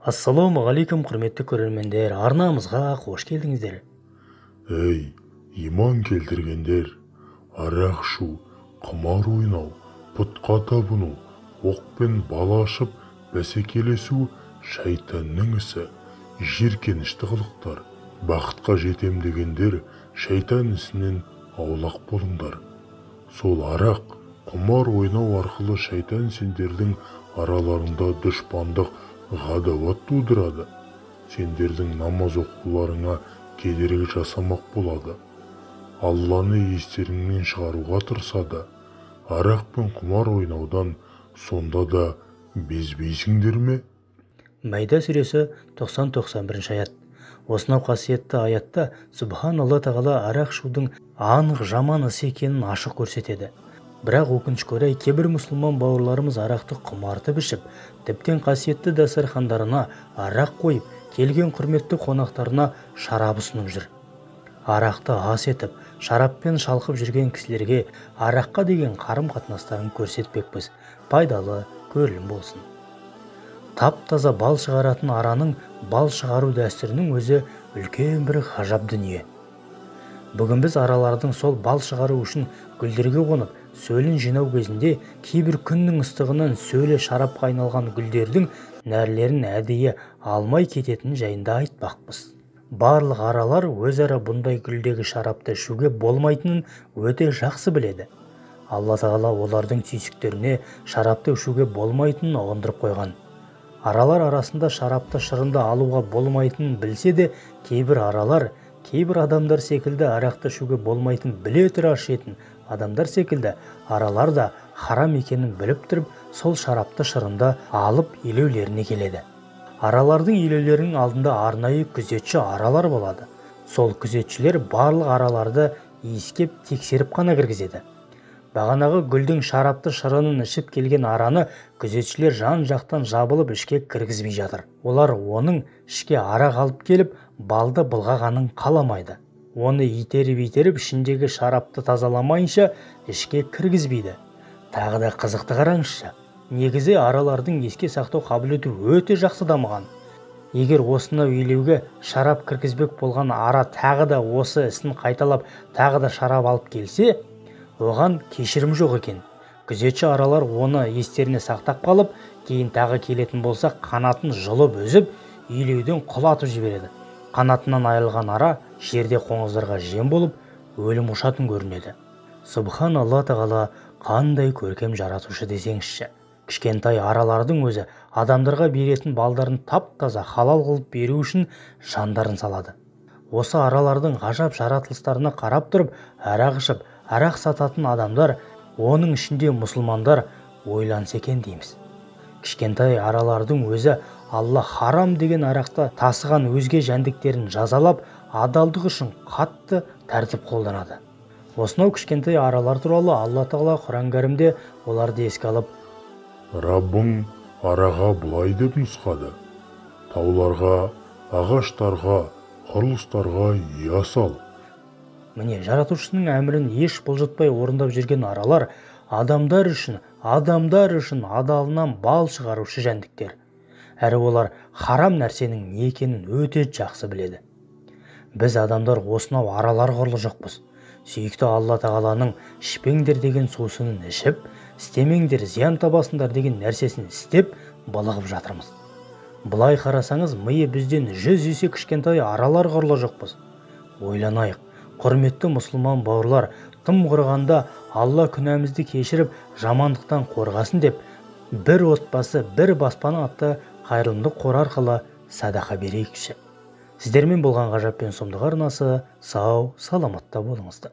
ассалаумағалейкум құрметті көрермендер арнамызға қош келдіңіздер Ей, иман келтіргендер, арақ ішу, құмар ойнау, пұтқа табыну, оқпен бала ашып бәсекелесу шайтанның ісі, жиіркенішті қылықтар. Бақытқа жетем дегендер шайтан ісінен аулақ болыңдар. Сол арақ, құмар ойнау арқылы шайтан сендердің араларыңда дұшпандық ғадауат тудырады. Сендердің намаз оқуларыңа кедергі жасамақ болады. Алланы естеріңнен шығаруға тырысады. Арақ пен құмар ойнаудан сонда да безбейсіңдер ме? Майда сүресі 90-91 аят. Осынау қасиетті аятта алла тағала арақ ішудің анық жаман іс екенін ашық көрсетеді. Бірақ өкінішке орай кейбір мұсылман бауырларымыз арақты құмартып ішіп тіптен қасиетті дастархандарына арақ қойып келген құрметті қонақтарына шарап ұсынып жүр. Арақты ас етіп шараппен шалқып жүрген кісілерге араққа деген қарым қатынастарын көрсетпекпіз. Пайдалы көрілім болсын. Тап таза бал шығаратын араның бал шығару дәстүрінің өзі үлкен бір ғажап дүние. Бүгін біз аралардың сол бал шығару үшін гүлдерге қонып сөлін жинау кезінде кейбір күннің ыстығынан сөлі шарапқа айналған гүлдердің нәрлерін әдейі алмай кететіні жайында айтпақпыз. Барлық аралар өзара бұндай гүлдегі шарапты ішуге болмайтынын өте жақсы біледі. Алла тағала олардың түйсіктеріне шарапты ішуге болмайтынын ұғындырып қойған. Аралар арасында шарапты шырынды алуға болмайтынын білсе де кейбір аралар кейбір адамдар секілді арақты ішуге болмайтынын біле тұра ішетін адамдар секілді аралар да харам екенін біліп тұрып сол шарапты шырынды алып елеулеріне келеді. Аралардың елеулерінің алдында арнайы күзетші аралар болады. Сол күзетшілер барлық араларды иіскеп тексеріп қана кіргізеді. Бағанағы гүлдің шарапты шырынын ішіп келген араны күзетшілер жан жақтан жабылып ішке кіргізбей жатыр. Олар оның ішке арақ алып келіп балды былғағанын қаламайды. Оны итеріп-итеріп ішіндегі шарапты тазаламайынша ішке кіргізбейді. Тағы да қызықты қараңызшы негізі аралардың еске сақтау қабілеті өте жақсы дамыған. Егер осынау үйлеуге шарап кіргізбек болған ара тағы да осы ісін қайталап тағы да шарап алып келсе оған кешірім жоқ екен. Күзетші аралар оны естеріне сақтап қалып кейін тағы келетін болса қанатын жұлып үзіп үйлеуден құлатып жібереді. Қанатынан айырылған ара жерде қоңыздарға жем болып өлім ұшатын көрінеді. Субхан алла тағала қандай көркем жаратушы десеңізші. Кішкентай аралардың өзі адамдарға беретін балдарын тап таза халал қылып беру үшін жандарын салады. Осы аралардың ғажап жаратылыстарына қарап тұрып арақ ішіп арақ сататын адамдар оның ішінде мұсылмандар ойланса екен дейміз. Кішкентай аралардың өзі алла харам деген арақты тасыған өзге жәндіктерін жазалап адалдық үшін қатты тәртіп қолданады. Осынау кішкентай аралар туралы алла тағала құран кәрімде оларды еске алып. Раббың араға былай деп нұсқады. Тауларға ағаштарға құрылыстарға ұя сал міне жаратушының әмірін еш бұлжытпай орындап жүрген аралар адамдар үшін адамдар үшін адалынан бал шығарушы жәндіктер. Әрі олар харам нәрсенің не екенін өте жақсы біледі. Біз адамдар осынау аралар құрлы жоқпыз. Сүйікті алла тағаланың ішпеңдер деген сусынын ішіп істемеңдер зиян табасыңдар деген нәрсесін істеп былығып жатырмыз. Былай қарасаңыз миы бізден жүз есе кішкентай аралар құрлы жоқпыз. Ойланайық құрметті мұсылман бауырлар тым құрығанда алла күнәмізді кешіріп жамандықтан қорғасын деп бір отбасы бір баспана атты қайырымдылық қор арқылы садақа берейікші. Сіздермен болған ғажап пен сұмдық арнасы сау саламатта болыңыздар.